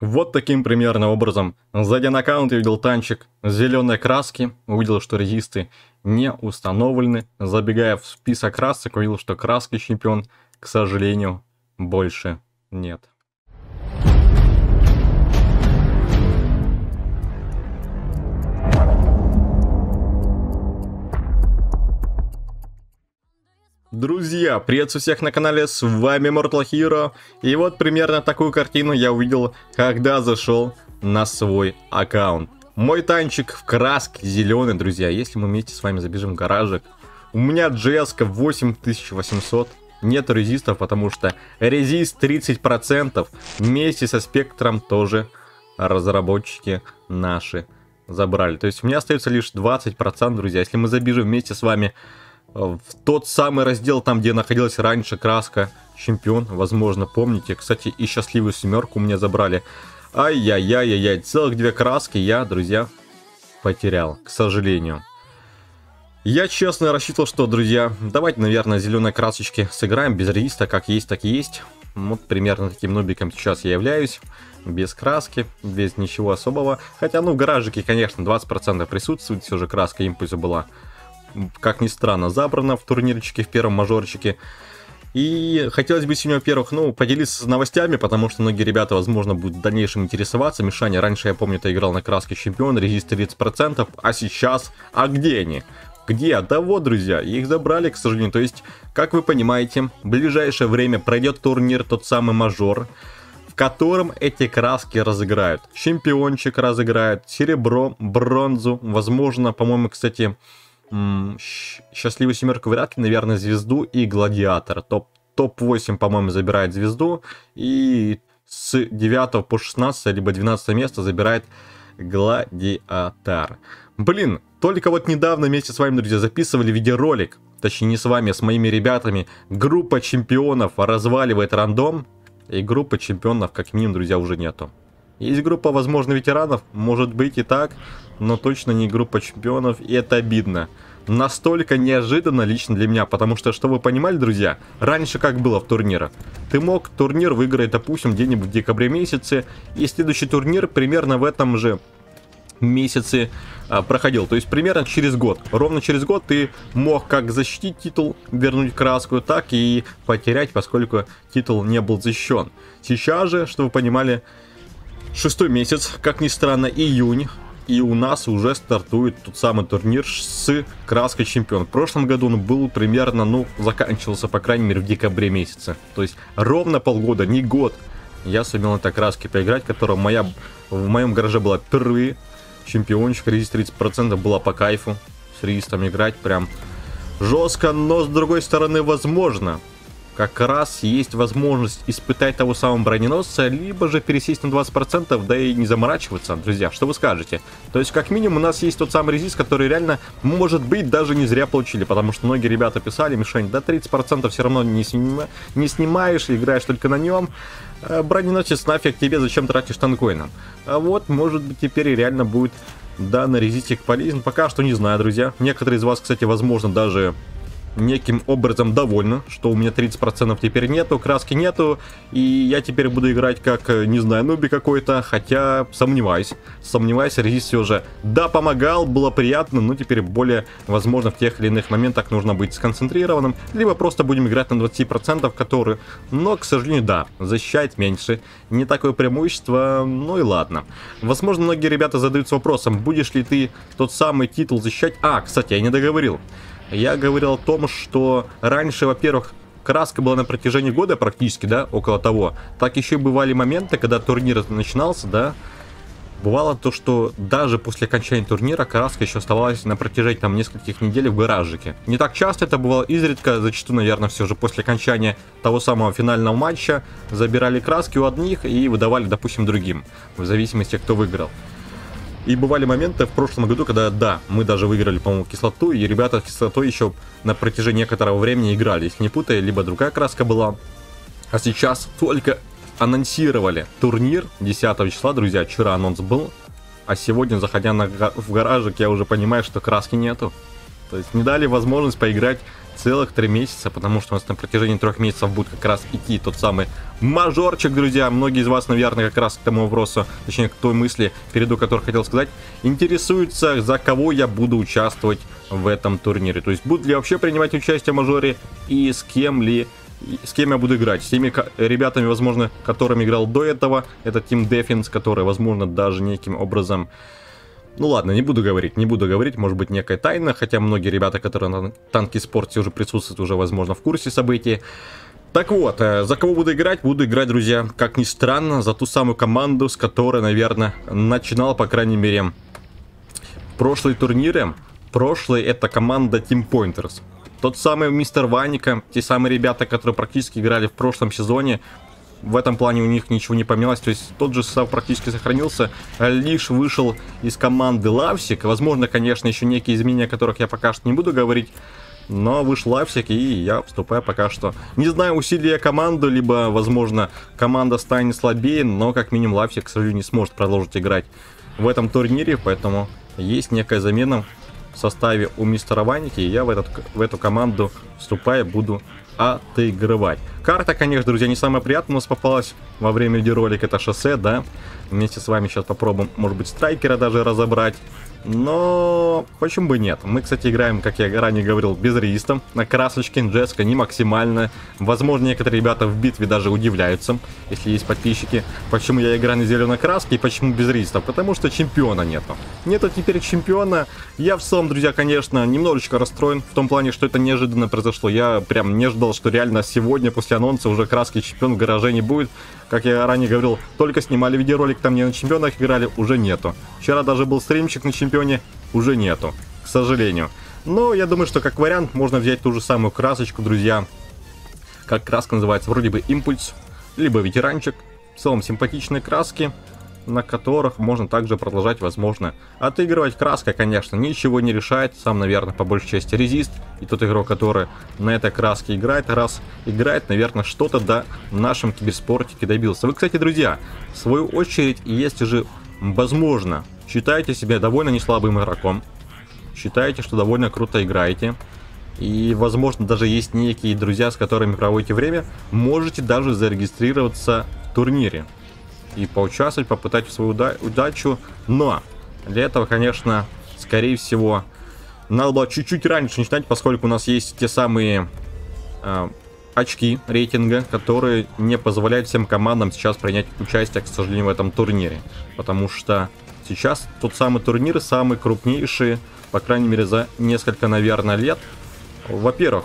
Вот таким примерно образом, зайдя на аккаунт, я видел танчик зеленой краски, увидел, что резисты не установлены. Забегая в список красок, увидел, что краски чемпион, к сожалению, больше нет. Друзья, приветствую всех на канале, с вами Mortal Hero. И вот примерно такую картину я увидел, когда зашел на свой аккаунт. Мой танчик в краске зеленый, друзья. Если мы вместе с вами забежим в гаражик. У меня GS 8800. Нет резистов, потому что резист 30%. Вместе со спектром тоже разработчики наши забрали. То есть у меня остается лишь 20%, друзья. Если мы забежим вместе с вами в тот самый раздел, там, где находилась раньше краска чемпион, возможно, помните. Кстати, и счастливую семерку меня забрали. Ай-яй-яй-яй-яй, целых две краски я, друзья, потерял, к сожалению. Я честно рассчитывал, что, друзья, давайте, наверное, зеленой красочки сыграем без риста, как есть, так и есть. Вот примерно таким нубиком сейчас я являюсь. Без краски, без ничего особого. Хотя, ну, в гаражике, конечно, 20% присутствует, все же краска импульса была как ни странно, забрано в турнирчике, в первом мажорчике. И хотелось бы сегодня, во-первых, ну, поделиться с новостями, потому что многие ребята, возможно, будут в дальнейшем интересоваться. Мишаня, раньше, я помню, ты играл на краске чемпион, резист 30%, а сейчас, а где они? Где? Да вот, друзья, их забрали, к сожалению. То есть, как вы понимаете, в ближайшее время пройдет турнир, тот самый мажор, в котором эти краски разыграют. Чемпиончик разыграет, серебро, бронзу, возможно, по-моему, кстати, счастливую семерку вряд ли, наверное, звезду и гладиатор. Топ, топ-8, по-моему, забирает звезду. И с 9 по 16, либо 12 место забирает гладиатор. Блин, только вот недавно вместе с вами, друзья, записывали видеоролик. Точнее, не с вами, а с моими ребятами. Группа чемпионов разваливает рандом. И группы чемпионов, как минимум, друзья, уже нету. Есть группа, возможно, ветеранов, может быть и так, но точно не группа чемпионов, и это обидно. Настолько неожиданно лично для меня, потому что, что вы понимали, друзья, раньше как было в турнирах? Ты мог турнир выиграть, допустим, где-нибудь в декабре месяце, и следующий турнир примерно в этом же месяце а, проходил. То есть примерно через год. Ровно через год ты мог как защитить титул, вернуть краску, так и потерять, поскольку титул не был защищен. Сейчас же, чтобы вы понимали, Шестой месяц, как ни странно, июнь. И у нас уже стартует тот самый турнир с краской чемпион. В прошлом году он был примерно, ну, заканчивался, по крайней мере, в декабре месяце. То есть ровно полгода, не год. Я сумел на этой краске поиграть, которая моя, в моем гараже была впервые. Чемпиончик, резист 30% была по кайфу. С резистом играть прям жестко, но с другой стороны возможно как раз есть возможность испытать того самого броненосца, либо же пересесть на 20%, да и не заморачиваться, друзья, что вы скажете? То есть, как минимум, у нас есть тот самый резист, который реально, может быть, даже не зря получили, потому что многие ребята писали, Мишень, да 30% все равно не, снима, не снимаешь, играешь только на нем, э, броненосец нафиг тебе, зачем тратишь танкоина? А вот, может быть, теперь реально будет данный резистик полезен, пока что не знаю, друзья. Некоторые из вас, кстати, возможно, даже неким образом довольна, что у меня 30% теперь нету, краски нету, и я теперь буду играть как, э, не знаю, нуби какой-то, хотя сомневаюсь, сомневаюсь, резист все же, да, помогал, было приятно, но теперь более, возможно, в тех или иных моментах нужно быть сконцентрированным, либо просто будем играть на 20%, которые, но, к сожалению, да, защищает меньше, не такое преимущество, ну и ладно. Возможно, многие ребята задаются вопросом, будешь ли ты тот самый титул защищать, а, кстати, я не договорил, я говорил о том, что раньше, во-первых, краска была на протяжении года практически, да, около того. Так еще бывали моменты, когда турнир начинался, да, бывало то, что даже после окончания турнира краска еще оставалась на протяжении там нескольких недель в гаражике. Не так часто это бывало изредка, зачастую, наверное, все же после окончания того самого финального матча забирали краски у одних и выдавали, допустим, другим, в зависимости, кто выиграл. И бывали моменты в прошлом году, когда, да, мы даже выиграли, по-моему, кислоту, и ребята кислотой еще на протяжении некоторого времени играли. Если не путая, либо другая краска была. А сейчас только анонсировали турнир 10 числа, друзья, вчера анонс был. А сегодня, заходя на, в гаражик, я уже понимаю, что краски нету. То есть не дали возможность поиграть целых три месяца, потому что у нас на протяжении трех месяцев будет как раз идти тот самый мажорчик, друзья. Многие из вас, наверное, как раз к тому вопросу, точнее, к той мысли, перейду, который хотел сказать, интересуются, за кого я буду участвовать в этом турнире. То есть, буду ли вообще принимать участие в мажоре и с кем ли с кем я буду играть. С теми ребятами, возможно, которыми играл до этого. Это Team Defense, который, возможно, даже неким образом... Ну ладно, не буду говорить, не буду говорить, может быть некая тайна, хотя многие ребята, которые на танки спорте уже присутствуют, уже, возможно, в курсе событий. Так вот, э, за кого буду играть? Буду играть, друзья, как ни странно, за ту самую команду, с которой, наверное, начинал, по крайней мере, прошлые турниры. Прошлый это команда Team Pointers. Тот самый мистер Ваника, те самые ребята, которые практически играли в прошлом сезоне, в этом плане у них ничего не поменялось, то есть тот же состав практически сохранился, лишь вышел из команды Лавсик, возможно, конечно, еще некие изменения, о которых я пока что не буду говорить, но вышел Лавсик, и я вступаю пока что. Не знаю, усилия команды, либо, возможно, команда станет слабее, но как минимум Лавсик, к сожалению, не сможет продолжить играть в этом турнире, поэтому есть некая замена в составе у мистера Ваники, и я в, этот, в эту команду вступая буду отыгрывать. Карта, конечно, друзья, не самая приятная у нас попалась во время видеоролика, это шоссе, да. Вместе с вами сейчас попробуем, может быть, страйкера даже разобрать. Но почему бы нет? Мы, кстати, играем, как я ранее говорил, без реистом. На красочке Джеска не максимально. Возможно, некоторые ребята в битве даже удивляются, если есть подписчики, почему я играю на зеленой краске и почему без реистов. Потому что чемпиона нету. Нету теперь чемпиона. Я в целом, друзья, конечно, немножечко расстроен. В том плане, что это неожиданно произошло. Я прям не ждал, что реально сегодня, после анонса, уже краски чемпион в гараже не будет. Как я ранее говорил, только снимали видеоролик, там не на чемпионах играли, уже нету. Вчера даже был стримчик на чемпионе, уже нету, к сожалению. Но я думаю, что как вариант можно взять ту же самую красочку, друзья. Как краска называется, вроде бы импульс, либо ветеранчик. В целом симпатичные краски на которых можно также продолжать, возможно, отыгрывать. Краска, конечно, ничего не решает. Сам, наверное, по большей части резист. И тот игрок, который на этой краске играет, раз играет, наверное, что-то в нашем киберспортике добился. Вы, кстати, друзья, в свою очередь, если же, возможно, считаете себя довольно неслабым игроком, считаете, что довольно круто играете, и, возможно, даже есть некие друзья, с которыми проводите время, можете даже зарегистрироваться в турнире и поучаствовать, попытать свою уда удачу. Но для этого, конечно, скорее всего, надо было чуть-чуть раньше начинать, поскольку у нас есть те самые э, очки рейтинга, которые не позволяют всем командам сейчас принять участие, к сожалению, в этом турнире. Потому что сейчас тот самый турнир самый крупнейший, по крайней мере, за несколько, наверное, лет. Во-первых,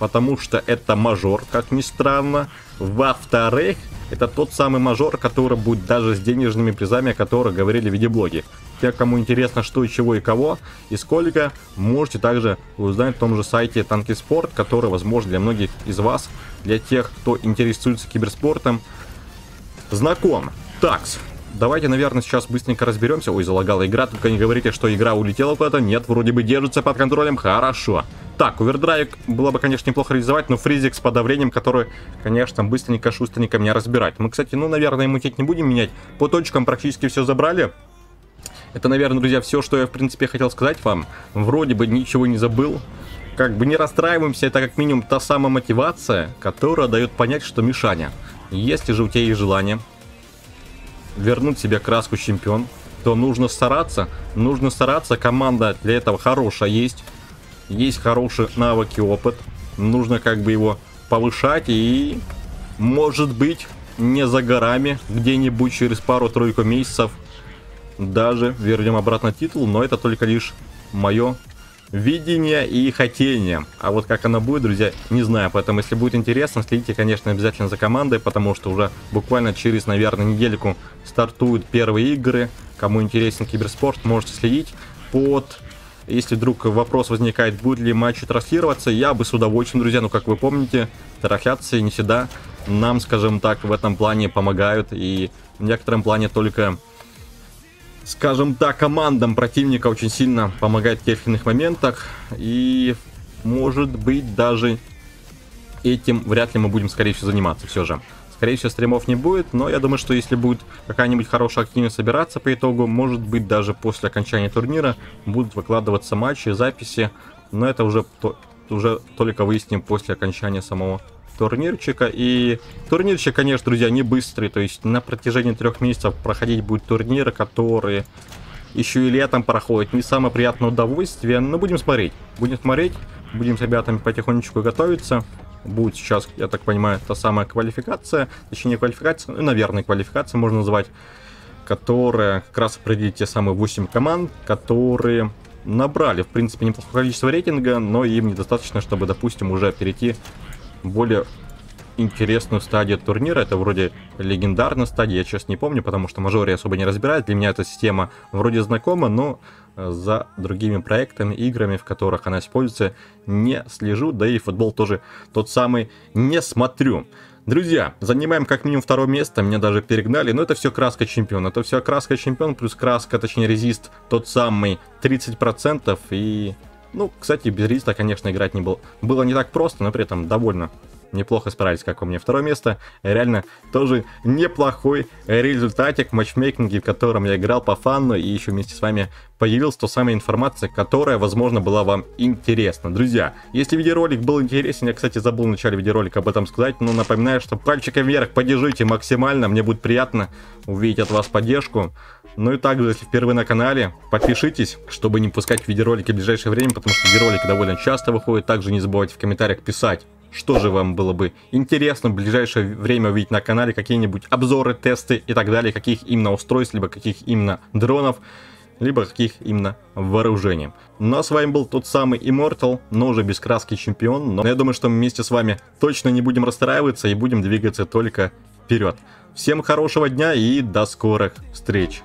потому что это мажор, как ни странно. Во-вторых, это тот самый мажор, который будет даже с денежными призами, о которых говорили в видеоблоге. Те, кому интересно, что и чего и кого, и сколько, можете также узнать в том же сайте Танки Спорт, который, возможно, для многих из вас, для тех, кто интересуется киберспортом, знаком. Такс, давайте, наверное, сейчас быстренько разберемся. Ой, залагала игра, только не говорите, что игра улетела куда-то. Нет, вроде бы держится под контролем. Хорошо. Так, овердрайв было бы, конечно, неплохо реализовать, но фризик с подавлением, который, конечно, быстренько, шустренько меня разбирать. Мы, кстати, ну, наверное, иммунитет не будем менять. По точкам практически все забрали. Это, наверное, друзья, все, что я, в принципе, хотел сказать вам. Вроде бы ничего не забыл. Как бы не расстраиваемся, это как минимум та самая мотивация, которая дает понять, что Мишаня, если же у тебя есть желание, вернуть себе краску чемпион, то нужно стараться. Нужно стараться, команда для этого хорошая есть. Есть хорошие навыки, опыт. Нужно как бы его повышать и, может быть, не за горами, где-нибудь через пару-тройку месяцев даже вернем обратно титул, но это только лишь мое видение и хотение. А вот как она будет, друзья, не знаю. Поэтому, если будет интересно, следите, конечно, обязательно за командой, потому что уже буквально через, наверное, недельку стартуют первые игры. Кому интересен киберспорт, можете следить. Под если вдруг вопрос возникает, будет ли матч транслироваться, я бы с удовольствием, друзья, ну как вы помните, трансляции не всегда нам, скажем так, в этом плане помогают. И в некотором плане только скажем так, командам противника очень сильно помогает в тех иных моментах. И может быть даже этим вряд ли мы будем, скорее всего, заниматься все же. Скорее всего, стримов не будет, но я думаю, что если будет какая-нибудь хорошая активность собираться по итогу, может быть, даже после окончания турнира будут выкладываться матчи, записи. Но это уже уже только выясним после окончания самого турнирчика. И турнирчик, конечно, друзья, не быстрый. То есть на протяжении трех месяцев проходить будут турниры, которые еще и летом проходят. Не самое приятное удовольствие, но будем смотреть. Будем смотреть, будем с ребятами потихонечку готовиться. Будет сейчас, я так понимаю, та самая квалификация, точнее квалификация, ну, наверное, квалификация можно назвать, которая как раз определит те самые 8 команд, которые набрали, в принципе, неплохое количество рейтинга, но им недостаточно, чтобы, допустим, уже перейти более интересную стадию турнира. Это вроде легендарная стадия, я честно не помню, потому что мажоре особо не разбирает. Для меня эта система вроде знакома, но э, за другими проектами, играми, в которых она используется, не слежу. Да и футбол тоже тот самый не смотрю. Друзья, занимаем как минимум второе место, меня даже перегнали, но это все краска чемпион. Это все краска чемпион плюс краска, точнее резист тот самый 30%. И, ну, кстати, без резиста, конечно, играть не было. Было не так просто, но при этом довольно неплохо справились, как у меня второе место. Реально тоже неплохой результатик в матчмейкинге, в котором я играл по фану и еще вместе с вами появилась то самая информация, которая, возможно, была вам интересна. Друзья, если видеоролик был интересен, я, кстати, забыл в начале видеоролика об этом сказать, но напоминаю, что пальчиком вверх поддержите максимально, мне будет приятно увидеть от вас поддержку. Ну и также, если впервые на канале, подпишитесь, чтобы не пускать видеоролики в ближайшее время, потому что видеоролики довольно часто выходят. Также не забывайте в комментариях писать, что же вам было бы интересно в ближайшее время увидеть на канале, какие-нибудь обзоры, тесты и так далее, каких именно устройств, либо каких именно дронов, либо каких именно вооружений. Ну а с вами был тот самый Immortal, но уже без краски чемпион, но я думаю, что мы вместе с вами точно не будем расстраиваться и будем двигаться только вперед. Всем хорошего дня и до скорых встреч!